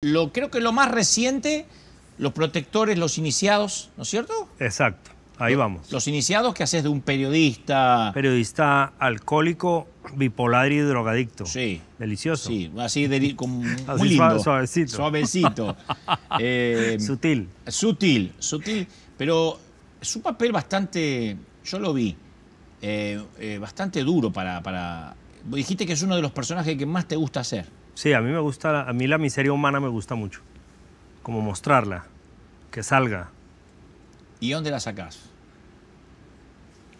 Lo, creo que lo más reciente, los protectores, los iniciados, ¿no es cierto? Exacto, ahí vamos. Los iniciados que haces de un periodista. Periodista alcohólico, bipolar y drogadicto. Sí. Delicioso. Sí, así de, con- Así muy lindo. suavecito. Suavecito. Eh, Sutil. Sutil, sutil, pero es un papel bastante, yo lo vi, eh, eh, bastante duro para, para... Dijiste que es uno de los personajes que más te gusta hacer. Sí, a mí me gusta, a mí la miseria humana me gusta mucho. Como mostrarla, que salga. ¿Y dónde la sacás?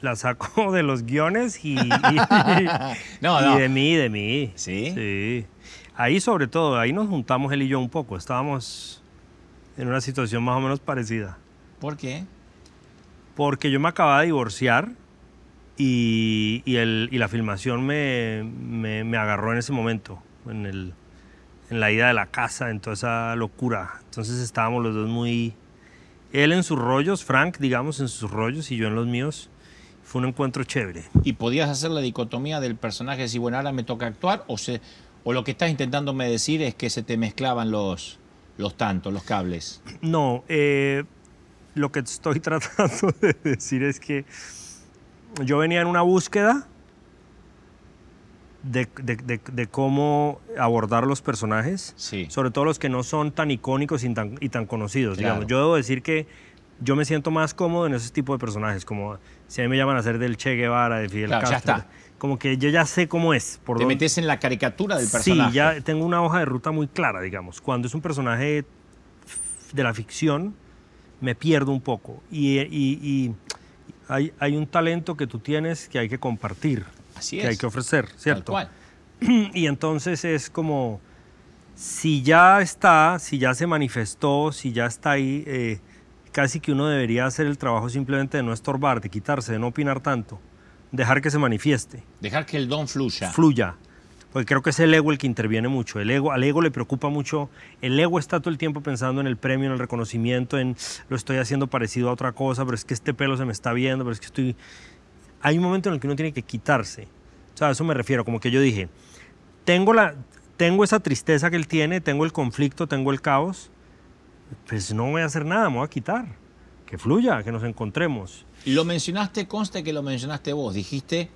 La saco de los guiones y, y- No, y de mí, de mí. ¿Sí? Sí. Ahí sobre todo, ahí nos juntamos él y yo un poco. Estábamos en una situación más o menos parecida. ¿Por qué? Porque yo me acababa de divorciar y, y el- y la filmación me, me- me agarró en ese momento, en, el, en la ida de la casa, en toda esa locura. Entonces estábamos los dos muy... Él en sus rollos, Frank, digamos, en sus rollos y yo en los míos. Fue un encuentro chévere. ¿Y podías hacer la dicotomía del personaje decir, bueno, ahora me toca actuar? ¿O, se, o lo que estás intentándome decir es que se te mezclaban los, los tantos, los cables? No, eh, lo que estoy tratando de decir es que yo venía en una búsqueda de, de- de- de cómo abordar los personajes, Sí. sobre todo los que no son tan icónicos y tan, y tan conocidos. Claro. Digamos. Yo debo decir que yo me siento más cómodo en ese tipo de personajes, como si a mí me llaman a ser del Che Guevara, de Fidel Claro, ya Castro. está. Como que yo ya sé cómo es. Por Te dónde- metes en la caricatura del personaje. Sí, ya tengo una hoja de ruta muy clara, digamos. Cuando es un personaje de la ficción, me pierdo un poco. Y, y- y hay, hay un talento que tú tienes que hay que compartir, Así que es. hay que ofrecer, Tal ¿cierto? cual. Y entonces es como, si ya está, si ya se manifestó, si ya está ahí, eh, casi que uno debería hacer el trabajo simplemente de no estorbar, de quitarse, de no opinar tanto, dejar que se manifieste Dejar que el don fluya. fluya. Porque creo que es el ego el que interviene mucho. El ego, al ego le preocupa mucho. El ego está todo el tiempo pensando en el premio, en el reconocimiento, en lo estoy haciendo parecido a otra cosa, pero es que este pelo se me está viendo, pero es que estoy... Hay un momento en el que uno tiene que quitarse. O sea, a eso me refiero. Como que yo dije, tengo, la, tengo esa tristeza que él tiene, tengo el conflicto, tengo el caos, pues no voy a hacer nada, me voy a quitar. Que fluya, que nos encontremos. Lo mencionaste, consta que lo mencionaste vos. Dijiste,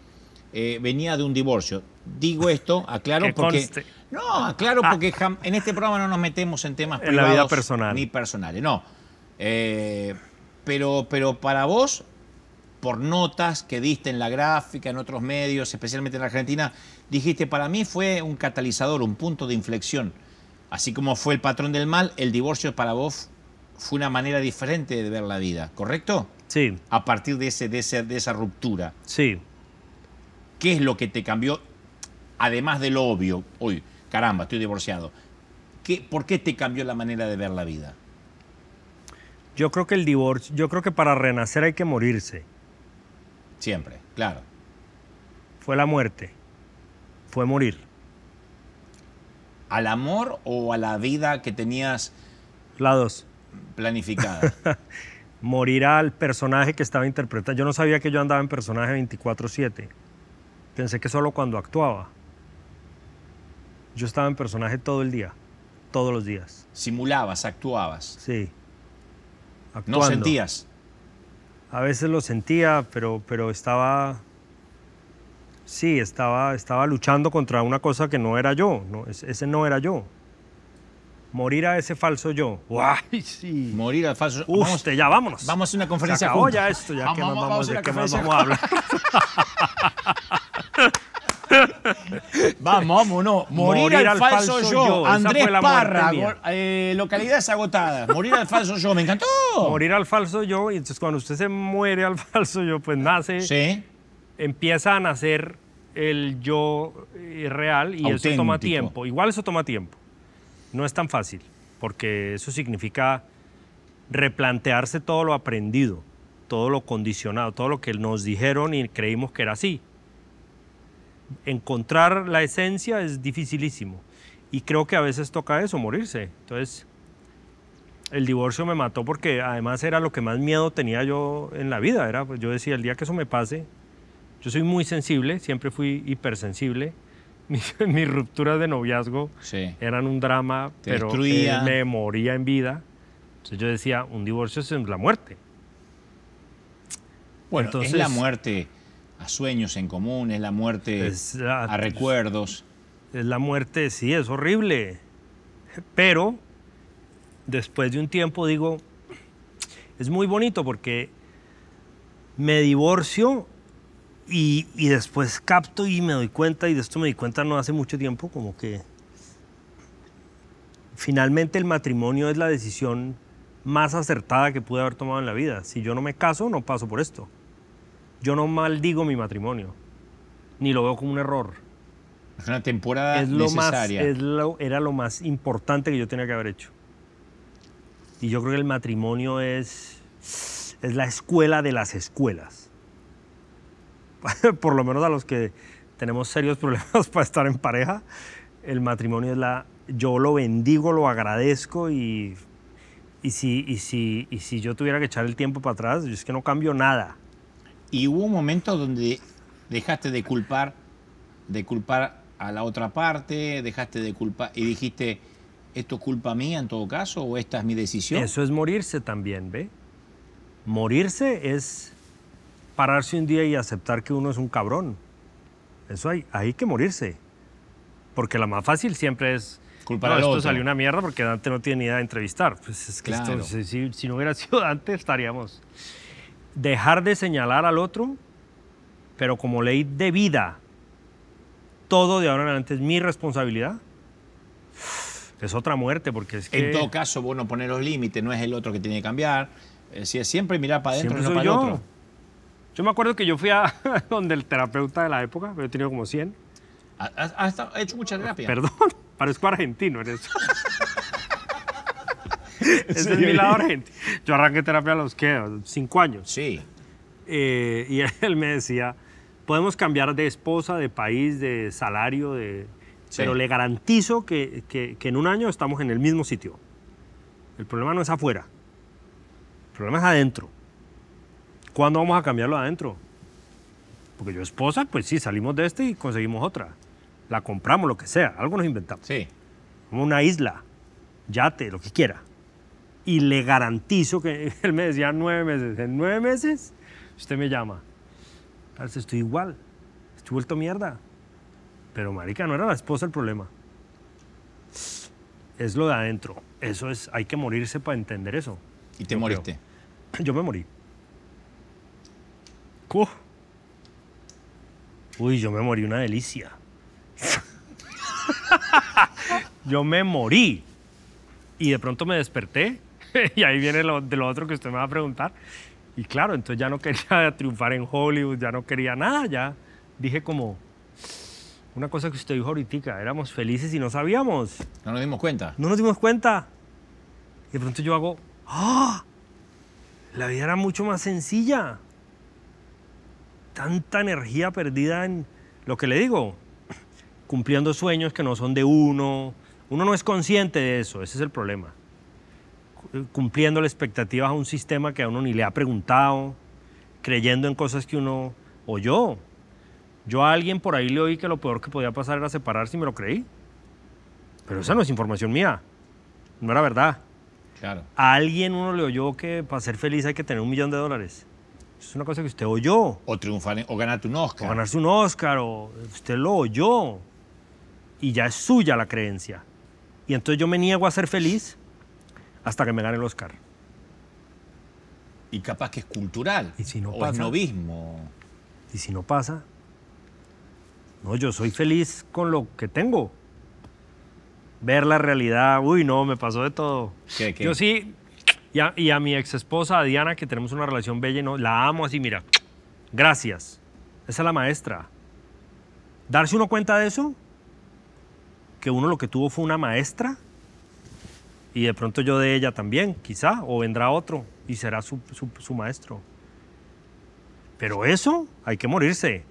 eh, venía de un divorcio. Digo esto, aclaro Que porque. conste. No, aclaro porque jam- en este programa no nos metemos en temas En la vida privados personal. Ni personales, no. Eh, pero, pero para vos, por notas que diste en la gráfica, en otros medios, especialmente en la Argentina, dijiste, para mí fue un catalizador, un punto de inflexión. Así como fue el patrón del mal, el divorcio para vos fue una manera diferente de ver la vida, ¿correcto? Sí, a partir de, ese, de, ese- de esa ruptura? sí. ¿Qué es lo que te cambió, además de lo obvio? Uy, caramba, estoy divorciado. ¿Qué, ¿Por qué te cambió la manera de ver la vida? Yo creo que el divorcio, yo creo que para renacer hay que morirse. Siempre, claro. Fue la muerte. Fue morir. ¿Al amor o a la vida que tenías La dos. planificada? Morir al personaje que estaba interpretando. Yo no sabía que yo andaba en personaje 24/7. Pensé que solo cuando actuaba. Yo estaba en personaje todo el día. Todos los días. Simulabas, actuabas. Sí. No sentías. A veces lo sentía, pero, pero estaba... Sí, estaba, estaba luchando contra una cosa que no era yo. No, ese no era yo. Morir a ese falso yo. ¡Guay! Sí. Morir al falso. Uf, vamos, ya vámonos. vamos a una Se conferencia acabó juntos. ya esto, ya Vamos, que más vamos, vamos, vamos a hablar. Vamos, vámonos. Morir, Morir al, al falso, falso yo. yo. Andrés Parra, eh, localidades agotadas. Morir al falso yo. Me encantó. Morir al falso yo, y entonces cuando usted se muere al falso yo, pues nace, Sí. empieza a nacer el yo eh, real y eso toma tiempo. Igual eso toma tiempo. No es tan fácil, porque eso significa replantearse todo lo aprendido, todo lo condicionado, todo lo que nos dijeron y creímos que era así. Encontrar la esencia es dificilísimo. Y creo que a veces toca eso, morirse. Entonces, el divorcio me mató porque además era lo que más miedo tenía yo en la vida. Era, pues, yo decía, el día que eso me pase, yo soy muy sensible, siempre fui hipersensible. mis, mis rupturas de noviazgo Sí. eran un drama, Te pero él me moría en vida. Entonces yo decía, un divorcio es la muerte. Bueno, Entonces- es la muerte a sueños en común, es la muerte Es la- a recuerdos. Es la muerte, sí, es horrible. Pero después de un tiempo digo, es muy bonito porque me divorcio y, y después capto y me doy cuenta, y de esto me di cuenta no hace mucho tiempo, como que finalmente el matrimonio es la decisión más acertada que pude haber tomado en la vida. Si yo no me caso, no paso por esto. Yo no maldigo mi matrimonio, ni lo veo como un error Es una temporada es lo más, necesaria. es lo- era lo más importante que yo tenía que haber hecho. Y yo creo que el matrimonio es, es la escuela de las escuelas. Por lo menos a los que tenemos serios problemas para estar en pareja, el matrimonio es la... Yo lo bendigo, lo agradezco y, y, si, y, si, y si yo tuviera que echar el tiempo para atrás, yo es que no cambio nada. Y hubo un momento donde dejaste de culpar, de culpar a la otra parte, dejaste de culpar y dijiste, ¿esto es culpa mía en todo caso o esta es mi decisión? Eso es morirse también, ¿ve? Morirse es pararse un día y aceptar que uno es un cabrón. Eso hay, hay que morirse. Porque la más fácil siempre es. Culpar no, al esto otro". salió una mierda porque Dante no tiene ni idea de entrevistar. Pues es que Claro. si no hubiera sido Dante, estaríamos. Dejar de señalar al otro, pero como ley de vida, todo de ahora en adelante es mi responsabilidad. Es otra muerte, porque es que. En todo caso, vos no poner los límites, no es el otro que tiene que cambiar. Es decir, siempre mirar para adentro no para el otro. Yo me acuerdo que yo fui a donde el terapeuta de la época, pero he tenido como 100. ¿Has, has- has estado- has hecho mucha terapia? Perdón, parezco argentino en eso. Ese es mi lado argentino. Yo arranqué terapia a los ¿qué? cinco años. Sí. Eh, y él me decía, podemos cambiar de esposa, de país, de salario, de... Sí. pero le garantizo que, que- que en un año estamos en el mismo sitio. El problema no es afuera, el problema es adentro. ¿Cuándo vamos a cambiarlo adentro? Porque yo esposa, pues sí, salimos de este y conseguimos otra. La compramos, lo que sea, algo nos inventamos. Sí. Como una isla, yate, lo que quiera. Y le garantizo que él me decía nueve meses. En nueve meses, usted me llama. Estoy igual. Estoy vuelto mierda. Pero, marica, no era la esposa el problema. Es lo de adentro. Eso es, hay que morirse para entender eso. Y te Yo moriste. Yo me morí. Uf. Uy, yo me morí una delicia. yo me morí. Y de pronto me desperté. y ahí viene lo, de lo otro que usted me va a preguntar. Y claro, entonces ya no quería triunfar en Hollywood, ya no quería nada, ya dije como una cosa que usted dijo ahorita, éramos felices y no sabíamos. No nos dimos cuenta. No nos dimos cuenta. Y de pronto yo hago, ¡ah! La vida era mucho más sencilla. Tanta energía perdida en lo que le digo, cumpliendo sueños que no son de uno. Uno no es consciente de eso, ese es el problema. Cu- Cumpliendo la expectativa a un sistema que a uno ni le ha preguntado, creyendo en cosas que uno oyó. Yo a alguien por ahí le oí que lo peor que podía pasar era separarse y me lo creí. Pero esa no es información mía. No era verdad. Claro. A alguien uno le oyó que para ser feliz hay que tener un millón de dólares. Es una cosa que usted oyó. O triunfar o ganarte un O Oscar. ganarse un Oscar, o usted lo oyó. Y ya es suya la creencia. Y entonces yo me niego a ser feliz hasta que me gane el Oscar. Y capaz que es cultural. ¿Y si no o pasa? es novismo. Y si no pasa, no, yo soy feliz con lo que tengo. Ver la realidad, uy, no, me pasó de todo. ¿Qué, qué? Yo sí, y a, y a mi ex esposa, a Diana, que tenemos una relación bella, y no, la amo así, mira, gracias. Esa es la maestra. Darse uno cuenta de eso, que uno lo que tuvo fue una maestra, y de pronto yo de ella también, quizá, o vendrá otro y será su, su- su maestro. Pero eso hay que morirse.